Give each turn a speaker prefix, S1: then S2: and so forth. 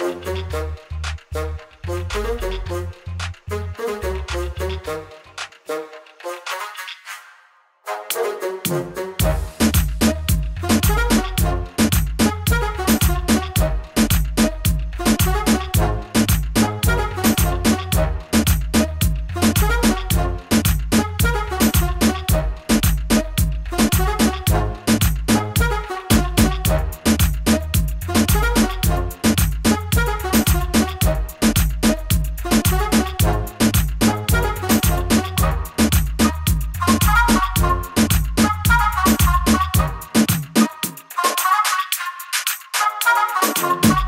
S1: Thank you you.